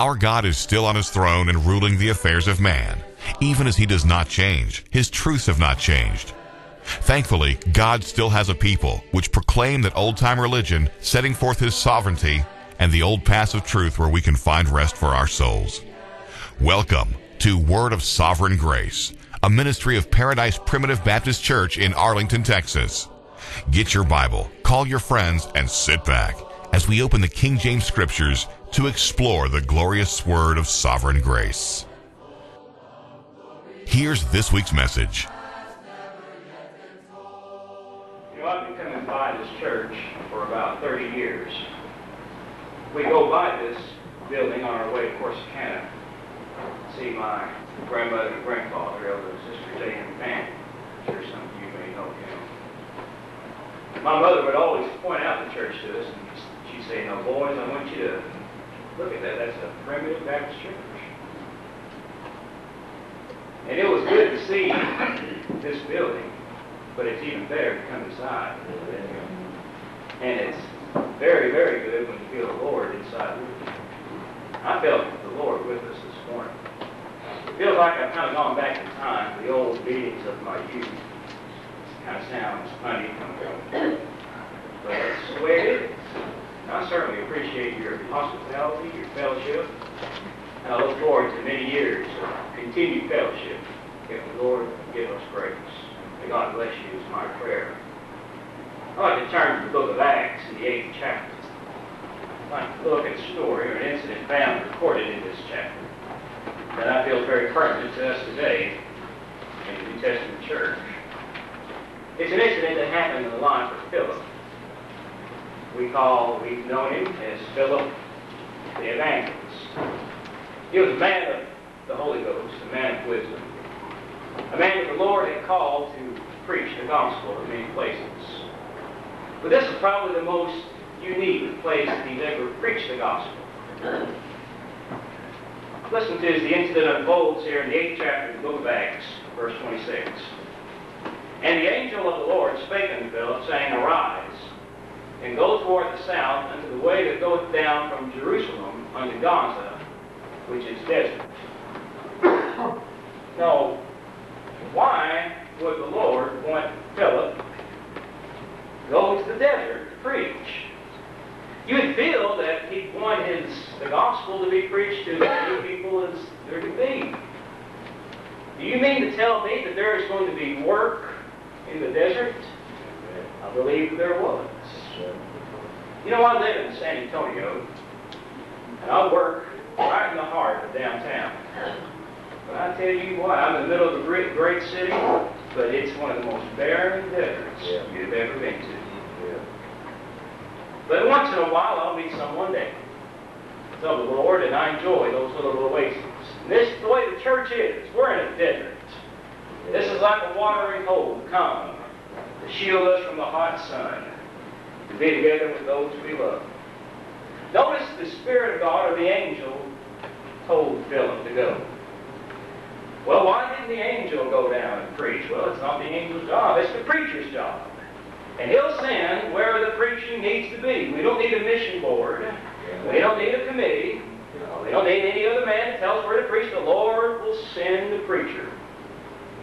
Our God is still on his throne and ruling the affairs of man. Even as he does not change, his truths have not changed. Thankfully, God still has a people which proclaim that old time religion, setting forth his sovereignty, and the old paths of truth where we can find rest for our souls. Welcome to Word of Sovereign Grace, a ministry of Paradise Primitive Baptist Church in Arlington, Texas. Get your Bible, call your friends, and sit back as we open the King James Scriptures to explore the glorious Word of Sovereign Grace. Here's this week's message. You know, I've been coming by this church for about 30 years. We go by this building on our way to Corsicana. See my grandmother and grandfather, elder sister Jane and. I'm sure some of you may know him. My mother would always point out the church to us, and she'd say, "Now, boys, I want you to look at that. That's a primitive Baptist church." And it was good to see this building, but it's even better to come inside. And it's very, very good when you feel the Lord inside with you. I felt the Lord with us this morning. It feels like I've kind of gone back in time to the old meetings of my youth. It kind of sounds funny coming from but the way it is. I certainly appreciate your hospitality, your fellowship, and I look forward to many years of continued fellowship. If the Lord give us grace. May God bless you is my prayer. I'd like to turn to the book of Acts in the eighth chapter. I'd like to look at a story or an incident found recorded in this chapter that I feel is very pertinent to us today in the New Testament church. It's an incident that happened in the life of Philip. We call, we've known him as Philip the Evangelist. He was a man of the Holy Ghost, a man of wisdom, a man that the Lord had called to preach the gospel in many places. But this is probably the most unique place that he's ever preached the gospel. Listen to as the incident unfolds here in the 8th chapter of the book of Acts, verse 26. And the angel of the Lord spake unto Philip, saying, Arise, and go toward the south unto the way that goeth down from Jerusalem unto Gaza, which is desert. now, why would the Lord want Philip go to the desert to preach? You would feel that he'd want his the gospel to be preached to as many people as there could be. Do you mean to tell me that there is going to be work in the desert? I believe there was. You know, I live in San Antonio, and I work right in the heart of downtown. But I tell you what, I'm in the middle of a great, great city, but it's one of the most barren deserts Yeah. you've ever been to. But once in a while, I'll meet someone that of the Lord, and I enjoy those little oases. And this is the way the church is. We're in a desert. This is like a watering hole come to shield us from the hot sun, to be together with those we love. Notice the Spirit of God or the angel told Philip to go. Well, why didn't the angel go down and preach? Well, it's not the angel's job, it's the preacher's job. And he'll send where the preaching needs to be. We don't need a mission board. We don't need a committee. We don't need any other man to tell us where to preach. The Lord will send the preacher.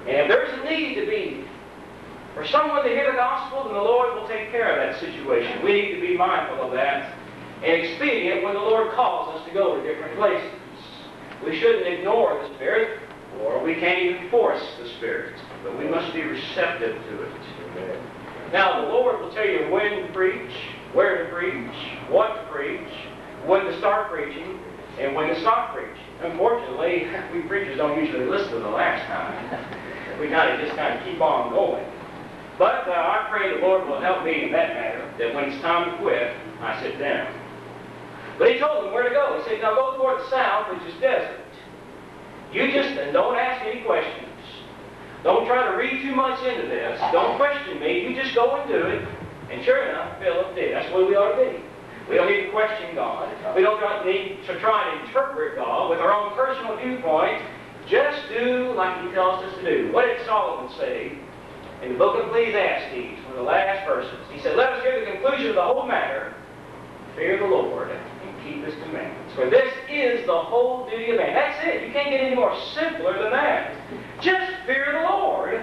And if there's a need to be for someone to hear the gospel, then the Lord will take care of that situation. We need to be mindful of that and expedient when the Lord calls us to go to different places. We shouldn't ignore the Spirit, or we can't even force the Spirit, but we must be receptive to it. Now, the Lord will tell you when to preach, where to preach, what to preach, when to start preaching, and when to stop preaching. Unfortunately, we preachers don't usually listen to the last time. We kind of just kind of keep on going. But uh, I pray the Lord will help me in that matter, that when it's time to quit, I sit down. But he told them where to go. He said, now go toward the south, which is desert. You just, don't ask any questions. Don't try to read too much into this. Don't question me. You just go and do it. And sure enough, Philip did. That's where we ought to be. We don't need to question God. We don't need to try to interpret God with our own personal viewpoint. Just do like he tells us to do. What did Solomon say in the book of Ecclesiastes, one of the last verses? He said, Let us hear the conclusion of the whole matter. Fear the Lord and keep his commandments. For this is the whole duty of man. That's it. You can't get any more simpler than that. Just fear the Lord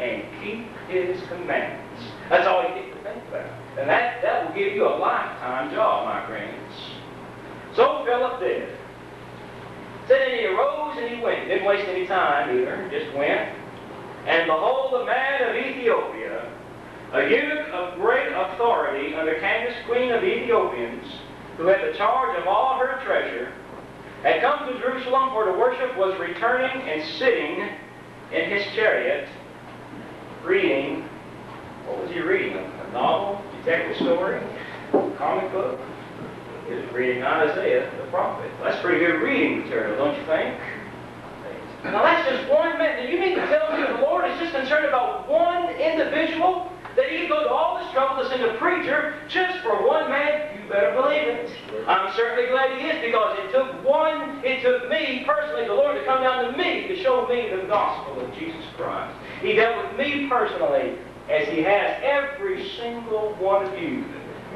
and keep His commandments. That's all you get to think about. And that, that will give you a lifetime job, my friends. So Philip did. Said, he arose and he went. Didn't waste any time either. Just went. And behold, a man of Ethiopia, a eunuch of great authority under Candace, queen of the Ethiopians, who had the charge of all her treasure, had come to Jerusalem for to worship, was returning and sitting in his chariot, reading. What was he reading? A novel? Detective story? Comic book? He was reading Isaiah the prophet. That's pretty good reading material, don't you think? Now that's just one man. Do you mean to tell me the Lord is just concerned about one individual? That he'd go to all this trouble to send a preacher just for one man? You better believe it. I'm certainly glad he is because it took one, it took me personally, the Lord to come down to me to show me the gospel of Jesus Christ. He dealt with me personally as he has every single one of you.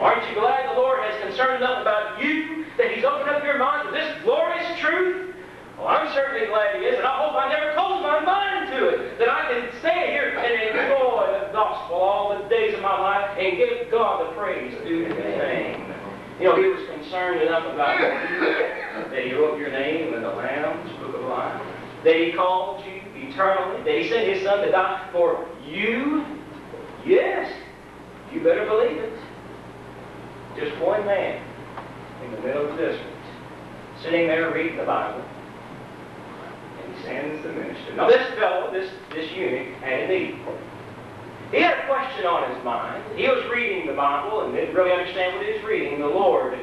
Aren't you glad the Lord has concerned enough about you that he's opened up your mind to this glorious truth? Well, I'm certainly glad he is, and I hope I never close my mind to it, that I can stand here and enjoy the gospel all the days of my life and give God the praise due to his name. You know, he was concerned enough about that he wrote your name in the Lamb's Book of Life, that he called you eternally, that he sent his son to die for you. Yes, you better believe it. Just one man in the middle of the desert, sitting there reading the Bible, and the minister. Now this fellow, this, this eunuch, had a need. He had a question on his mind. He was reading the Bible and didn't really understand what he was reading. The Lord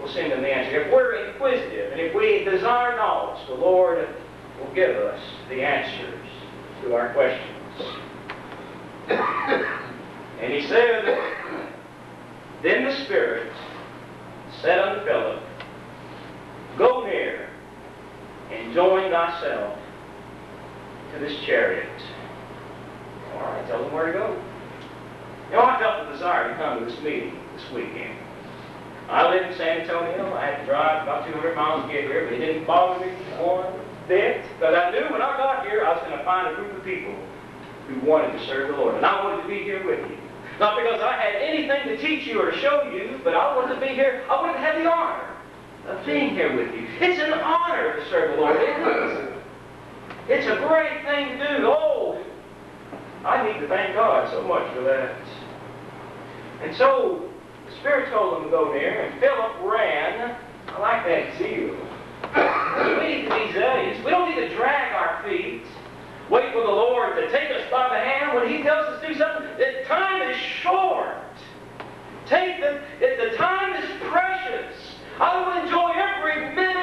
will send him the answer. If we're inquisitive and if we desire knowledge, the Lord will give us the answers to our questions. And he said, Then the Spirit said unto Philip, Go near and join thyself to this chariot. All right, tell them where to go. You know, I felt the desire to come to this meeting this weekend. I live in San Antonio. I had to drive about 200 miles to get here, but it didn't bother me one bit. Because I knew when I got here, I was going to find a group of people who wanted to serve the Lord. And I wanted to be here with you. Not because I had anything to teach you or show you, but I wanted to be here. I wanted to have the honor of being here with you. It's an honor serve the Lord. It. It's a great thing to do. Oh, I need to thank God so much for that. And so the Spirit told him to go there, and Philip ran. I like that zeal. We need to be zealous. We don't need to drag our feet. Wait for the Lord to take us by the hand when He tells us to do something. The time is short. Take the, the time is precious. I will enjoy every minute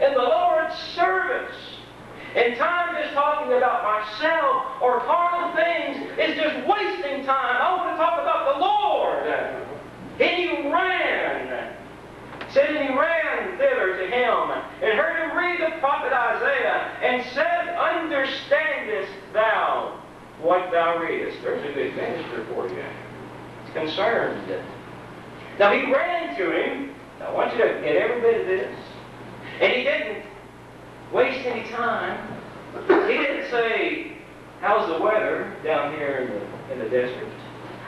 in the Lord's service. And time just talking about myself or carnal things is just wasting time. I want to talk about the Lord. And he ran. Said, he ran thither to him, and heard him read the prophet Isaiah, and said, Understandest thou what thou readest? There's a good minister for you. He's concerned. Now he ran to him. Now I want you to get every bit of this. And he didn't waste any time. He didn't say, How's the weather down here in the, in the desert?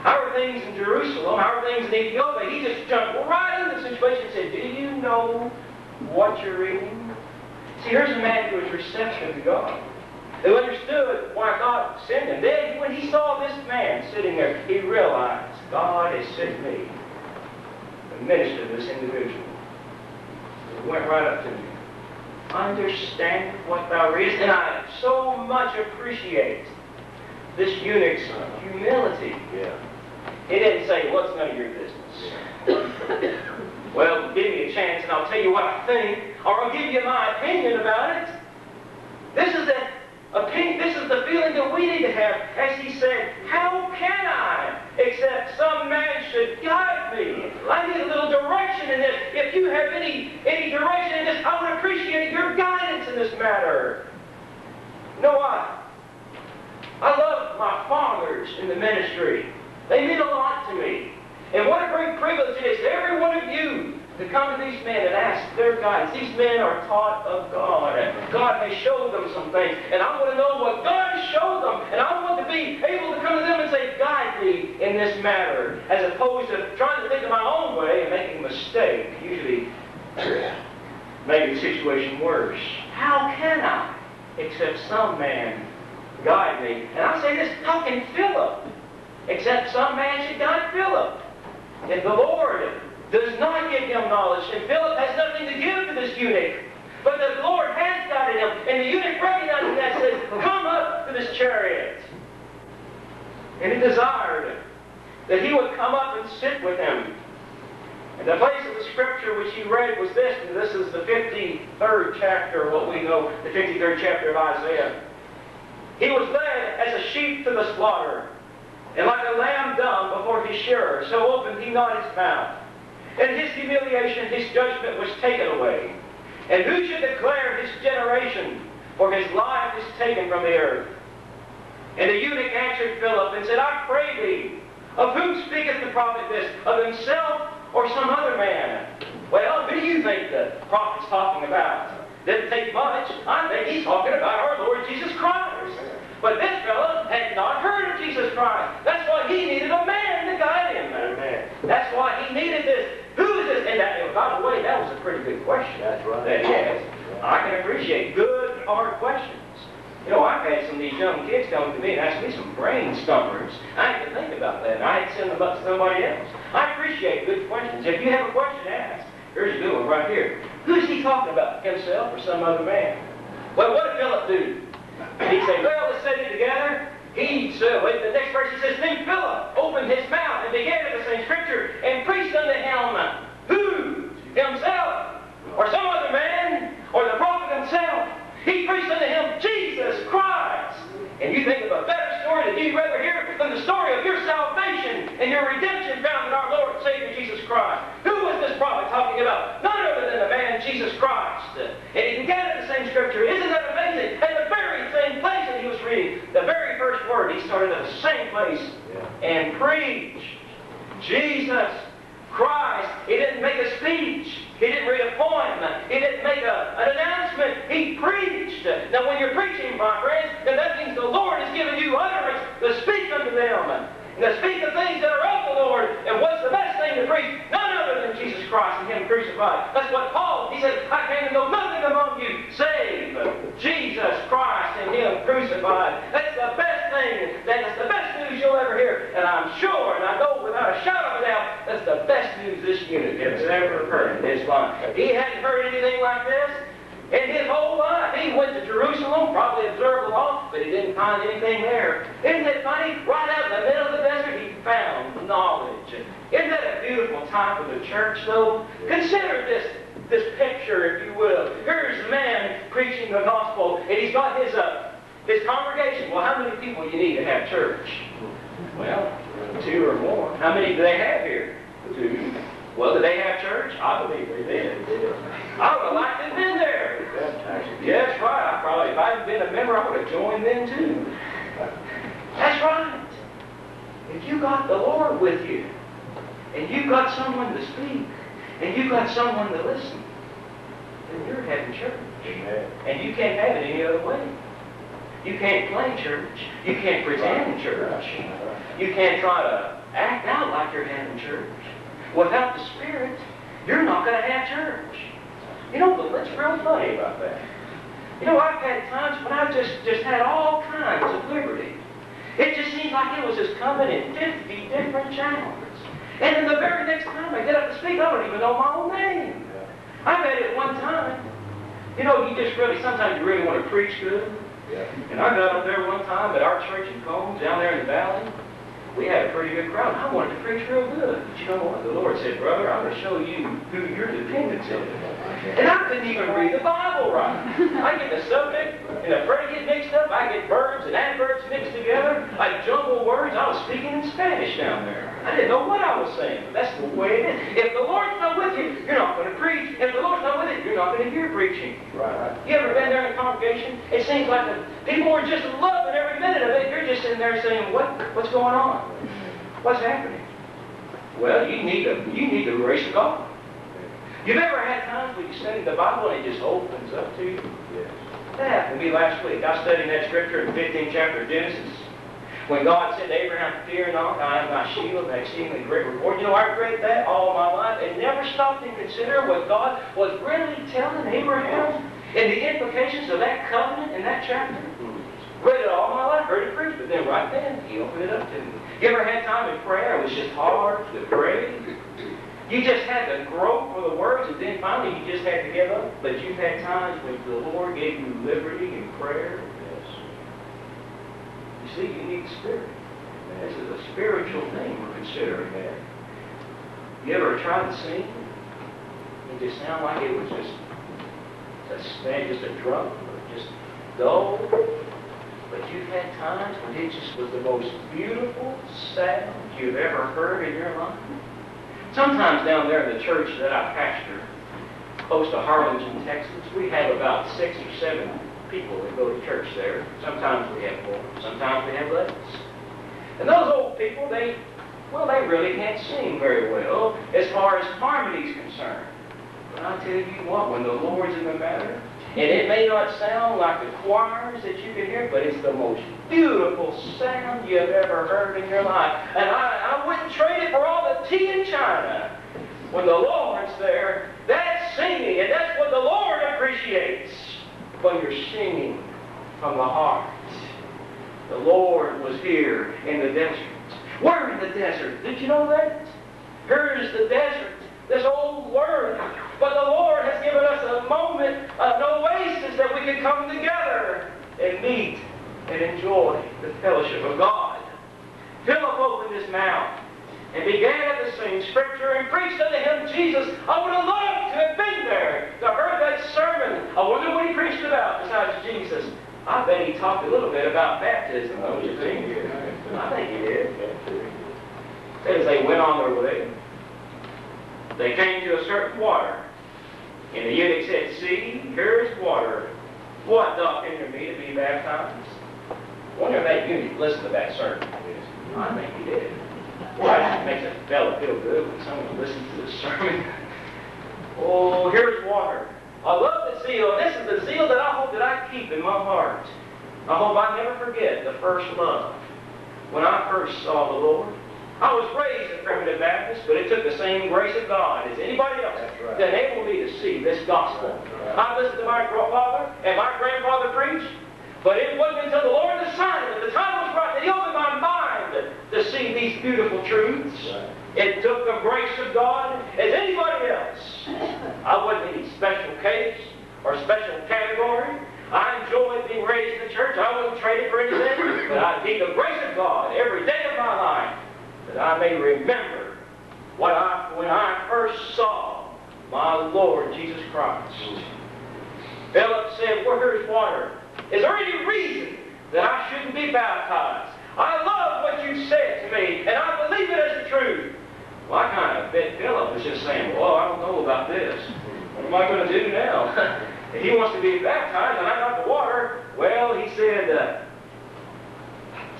How are things in Jerusalem? How are things in Ethiopia? He just jumped right into the situation and said, Do you know what you're reading? See, here's a man who was receptive to God, who understood why God sent him. Then, when he saw this man sitting there, he realized God has sent me to minister to this individual. He went right up to me. Understand what thou readest. And I so much appreciate this eunuch's humility. Yeah. He didn't say, What's none of your business? well, give me a chance and I'll tell you what I think, or I'll give you my opinion about it. This is the opinion, this is the feeling that we need to have. As he said, How can I except some man should guide me? I need a little direction in this. If you have any, any direction in this, I would appreciate your guidance in this matter. You know what? I love my fathers in the ministry. They mean a lot to me. And what a great privilege it is to every one of you to come to these men and ask their guidance. These men are taught of God. God has showed them some things. And I want to know what God has showed them. And I want to be able to come to them and say, guide me in this matter. As opposed to trying to think of my own way and making a mistake. Usually making the situation worse. How can I? Except some man guide me. And I say this, how can Philip? Except some man should guide Philip. If the Lord does not give him knowledge. And Philip has nothing to give to this eunuch. But the Lord has guided him. And the eunuch recognizes that says, Come up to this chariot. And he desired that he would come up and sit with him. And the place of the scripture which he read was this, and this is the 53rd chapter, what we know, the 53rd chapter of Isaiah. He was led as a sheep to the slaughter, and like a lamb dumb before his shearer, so opened he not his mouth. In his humiliation, his judgment was taken away. And who should declare his generation? For his life is taken from the earth. And the eunuch answered Philip and said, I pray thee, of whom speaketh the prophet this? Of himself or some other man? Well, who do you think the prophet's talking about? Didn't take much. I think he's talking about our Lord Jesus Christ. But this fellow had not heard of Jesus Christ. That's why he needed a man to guide him. Amen. That's why he needed this. Who is this? And that, oh, by the way, that was a pretty good question. That's right. That asked. I can appreciate good, hard questions. You know, I've had some of these young kids come to me and ask me some brain stumpers. I to think about that. I had send them up to somebody else. I appreciate good questions. If you have a question ask, here's a good one right here. Who's he talking about? Himself or some other man? Well, what did Philip do? He said, well, let's it together. He said, wait, the next verse he says, Then Philip opened his mouth and began to say scripture and preached unto him who? Himself, or some other man, or the prophet himself. He preached unto him Jesus Christ. And you think of a better story that you'd rather hear than the story of your salvation and your redemption found in our Lord and Savior Jesus Christ. Who was this prophet talking about? None other than the man Jesus Christ. And he began in the same scripture. Isn't that amazing? And the very same place that he was reading, the very first word, he started at the same place and preached Jesus Christ. He didn't make a speech. He didn't read a poem. He didn't make a, an announcement. He preached. Now, when you're preaching, my friends, then that means the Lord has given you utterance to speak unto them. And to speak the things that are of the Lord. And what's the best thing to preach? None other than Jesus Christ and Him crucified. That's what Paul, he said, I came to know nothing among you save Jesus Christ and Him crucified. That's the best thing. That's the best news you'll ever hear. And I'm sure, and I without a shadow of a doubt, that's the best news this eunuch has ever heard in his life. He hadn't heard anything like this. In his whole life, he went to Jerusalem, probably observed the law, but he didn't find anything there. Isn't it funny? Right out in the middle of the desert, he found knowledge. Isn't that a beautiful time for the church, though? Consider this this picture, if you will. Here's a man preaching the gospel, and he's got his uh, his congregation. Well, how many people you need to have church? Well, two or more. How many do they have here? Two. Well, do they have church? I believe they did. Oh, I would have liked to have been there. Yes, right. I probably, if I had been a member, I would have joined them too. That's right. If you got the Lord with you, and you got someone to speak, and you got someone to listen, then you're having church. Amen. And you can't have it any other way. You can't play church. You can't pretend church. You can't try to act out like you're having church. Without the Spirit, you're not going to have church. You know, but what's real funny about that? You know, I've had times when I've just, just had all kinds of liberty. It just seems like it was just coming in 50 different channels. And then the very next time I get up to speak, I don't even know my own name. I've had it one time. You know, you just really, sometimes you really want to preach good. Yeah. And I got up there one time at our church in Combes, down there in the valley. We had a pretty good crowd. I wanted to preach real good. But you know what? The Lord said, brother, I'm going to show you who your dependence is. And I couldn't even read the Bible right. I get the subject and the predicate mixed up. I get verbs and adverbs mixed together. I jumble words. I was speaking in Spanish down there. I didn't know what I was saying. That's the way it is. If the Lord's not with you, you're not going to preach. If the Lord's not with you, you're not going to hear preaching. Right. You ever been there in a congregation? It seems like the people are just loving every minute of it. You're just sitting there saying, "What? What's going on? What's happening?" Well, you need a you need the grace of God. You've ever had times when you study the Bible and it just opens up to you? Yes. That happened to me last week. I studied that scripture in the 15th chapter of Genesis. When God said to Abraham, Fear not, I am thy shield, and exceedingly great reward. You know, I've read that all my life and never stopped to consider what God was really telling Abraham and the implications of that covenant in that chapter. Hmm. Read it all my life, heard it preached, but then right then, He opened it up to me. You ever had time in prayer? It was just hard to pray. You just had to grope for the words, and then finally you just had to give up. But you've had times when the Lord gave you liberty in prayer. Yes. You see, you need Spirit. This is a spiritual thing we're considering there. You ever tried to sing? It just sounded like it was just a just a drum, or just dull. But you've had times when it just was the most beautiful sound you've ever heard in your life. Sometimes down there in the church that I pastor, close to Harlingen, Texas, we have about six or seven people that go to church there. Sometimes we have more, sometimes we have less. And those old people, they, well, they really can't sing very well as far as harmony is concerned. But I tell you what, when the Lord's in the matter, and it may not sound like the choirs that you can hear, but it's the most beautiful sound you've ever heard in your life. And I, I wouldn't trade it for all the tea in China. When the Lord's there, that's singing, and that's what the Lord appreciates when you're singing from the heart. The Lord was here in the desert. We're in the desert. Did you know that? Here's the desert this old word. But the Lord has given us a moment, an oasis that we can come together and meet and enjoy the fellowship of God. Philip opened his mouth and began to sing scripture and preached unto him Jesus. I would have loved to have been there to heard that sermon. I wonder what he preached about besides Jesus. I bet he talked a little bit about baptism, don't you think? I think he did. As they went on their way, they came to a certain water. And the eunuch said, See, here's water. What doth hinder me to be baptized? I wonder if that eunuch listened to that sermon. I think he did. Boy, that makes a fella feel good when someone listens to the sermon. oh, here's water. I love the zeal, and this is the zeal that I hope that I keep in my heart. I hope I never forget the first love. When I first saw the Lord, I was raised a primitive Baptist, but it took the same grace of God as anybody else right. to enable me to see this gospel. Right. I listened to my father and my grandfather preach, but it wasn't until the Lord decided that the time was right that He opened my mind to see these beautiful truths. Right. It took the grace of God as anybody else. I wasn't any special case or special category. I enjoyed being raised in the church. I wouldn't trade it for anything. But I need the grace of God every day of my life that I may remember what I, when I first saw my Lord Jesus Christ. Philip said, Where's water. Is there any reason that I shouldn't be baptized? I love what you said to me, and I believe it as the truth. Well, I kind of bet Philip was just saying, well, I don't know about this. What am I going to do now? if he wants to be baptized and I got the water, well, he said, uh,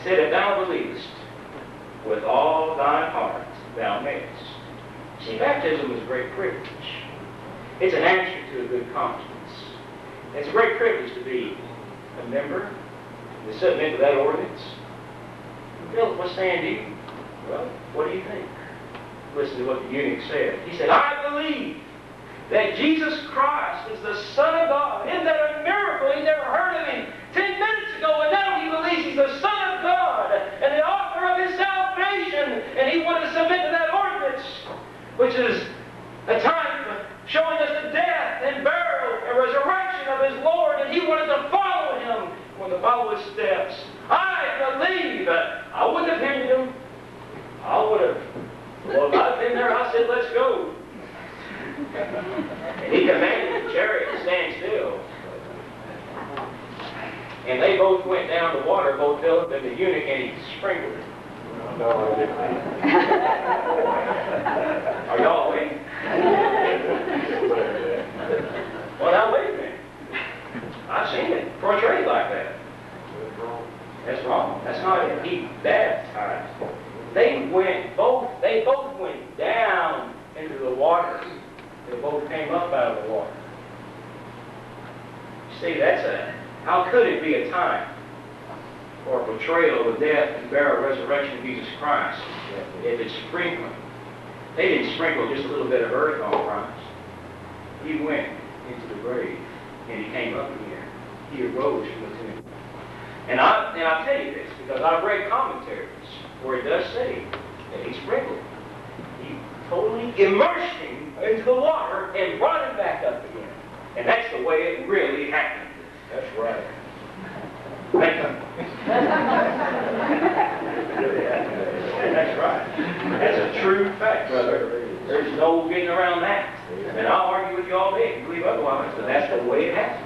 said, if thou believest, with all thine heart thou mayest. See, baptism is a great privilege. It's an answer to a good conscience. It's a great privilege to be a member, to submit to that ordinance. Philip saying to you, well, what do you think? Listen to what the eunuch said. He said, I believe that Jesus Christ is the Son of God. Isn't that a miracle? He never heard of him ten minutes ago, and now he believes he's the Son of God and the author of his salvation. And he wanted to submit to that ordinance, which is a time showing us the death and burial and resurrection of his Lord, and he wanted to follow him, when to follow his steps. I believe. I wouldn't have hindered him. I would have. Well, if I'd been there, I said, let's go. And he commanded the chariot to stand still. And they both went down the water, both Philip and the eunuch, and he sprinkled it. No, I didn't. Are y'all awake? well, now wait a minute. I've seen it portrayed like that. That's wrong. That's not it. He baptized. They went both. They both went down into the water. They both came up out of the water. See, that's a. How could it be a time? For a portrayal of the death and burial resurrection of Jesus Christ if it's sprinkling? They didn't sprinkle just a little bit of earth on Christ. He went into the grave and he came up again. He arose from the tomb. And I and I tell you this because I've read commentaries where it does say that he sprinkled. He totally immersed him into the water and brought him back up again. And that's the way it really happened. That's right. That's right. That's a true fact, brother. There's no getting around that. And I'll argue with you all day you believe otherwise, but that's the way it happened.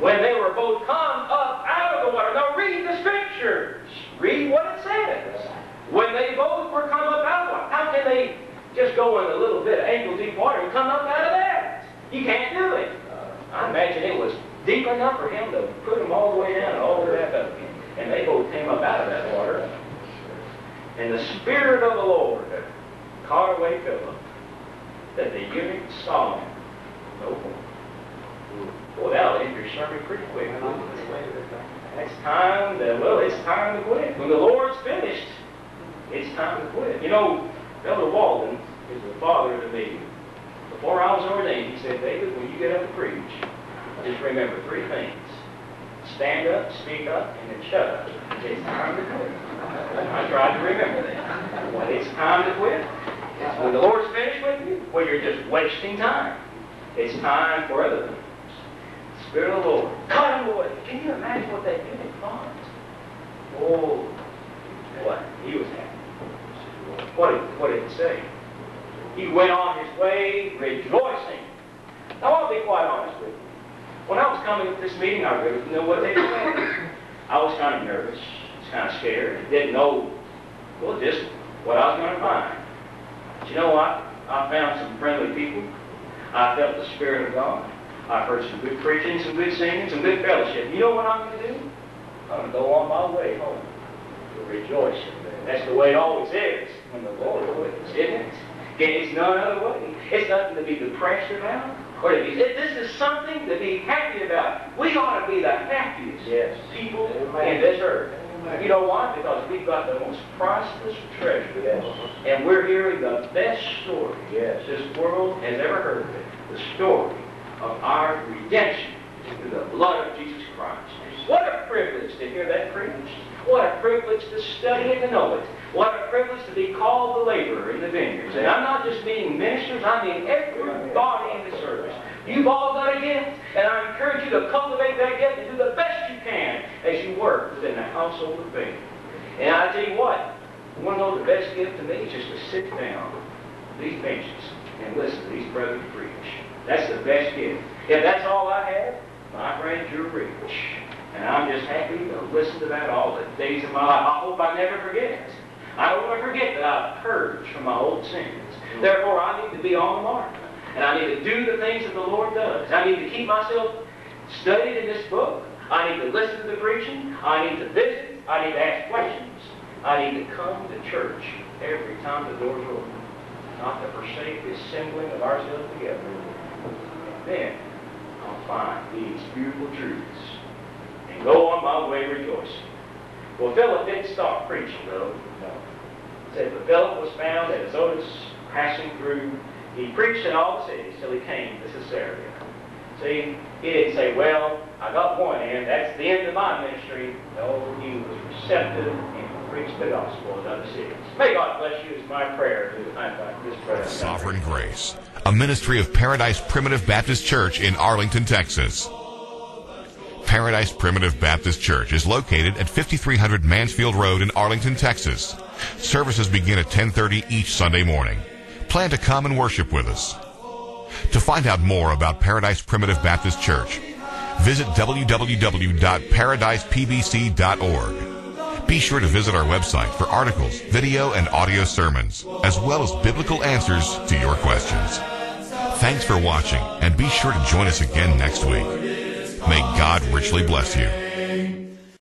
When they were both come up out of the water. Now read the scriptures. Read what it says. When they both were come up out of the water. How can they just go in a little bit of ankle deep water and come up out of that? You can't do it. I imagine it was deep enough for him to put them all the way down and all the way back up again. And they both came up out of that water. And the Spirit of the Lord caught away Philip, that the eunuch saw him no more. Boy, that'll end your sermon pretty quick. It's time to, well, it's time to quit. When the Lord's finished, it's time to quit. You know, Elder Walden is the father to me. Before I was ordained, he said, David, when you get up to preach, just remember three things. Stand up, speak up, and then shut up. It's time to quit. I tried to remember that. When it's time to quit, it's when the Lord's finished with you, when you're just wasting time. It's time for other things. Spirit of the Lord, cut him away. Can you imagine what that eunuch thought? Oh, what? He was happy. What did, what did it say? He went on his way rejoicing. Now, I'll be quite honest with you. When I was coming to this meeting, I really didn't know what they were I was kind of nervous, was kind of scared, didn't know, well, just what I was going to find. But you know what? I found some friendly people. I felt the Spirit of God. I've heard some good preaching, some good singing, some good fellowship. You know what I'm going to do? I'm going to go on my way home to rejoice. That's the way it always is when the Lord quits, isn't it? It's none other way. It's nothing to be depressed about. Or to be, this is something to be happy about. We ought to be the happiest Yes. people Amen. in this earth. You know why? Because we've got the most priceless treasure. Yes. And we're hearing the best story Yes. this world has ever heard of it. The story of our redemption through the blood of Jesus Christ. What a privilege to hear that preached. What a privilege to study and to know it. What a privilege to be called the laborer in the vineyards. And I'm not just meaning ministers, I mean everybody in the service. You've all got a gift, and I encourage you to cultivate that gift and do the best you can as you work within the household of faith. And I tell you what, you want to know the best gift to me is just to sit down these benches and listen to these brothers preach. That's the best gift. If that's all I have, my friend, you're rich. And I'm just happy to listen to that all the days of my life. I hope I never forget it. I don't want to forget that I've purged from my old sins. Therefore, I need to be on the mark. And I need to do the things that the Lord does. I need to keep myself studied in this book. I need to listen to the preaching. I need to visit. I need to ask questions. I need to come to church every time the doors open. Not to forsake the assembling of ourselves together. Then I'll find these beautiful truths and go on my way rejoicing. Well, Philip didn't stop preaching, though. No. Said, but Philip was found at Azotus passing through. He preached in all the cities till he came to Caesarea. See, he didn't say, well, I got one in. That's the end of my ministry. No, he was receptive and preached the gospel in other cities. May God bless you is my prayer to this prayer. Sovereign Grace, a ministry of Paradise Primitive Baptist Church in Arlington, Texas. Paradise Primitive Baptist Church is located at 5300 Mansfield Road in Arlington, Texas. Services begin at 10:30 each Sunday morning. Plan to come and worship with us. To find out more about Paradise Primitive Baptist Church, visit www.paradisepbc.org. Be sure to visit our website for articles, video, and audio sermons, as well as biblical answers to your questions. Thanks for watching, and be sure to join us again next week. May God richly bless you.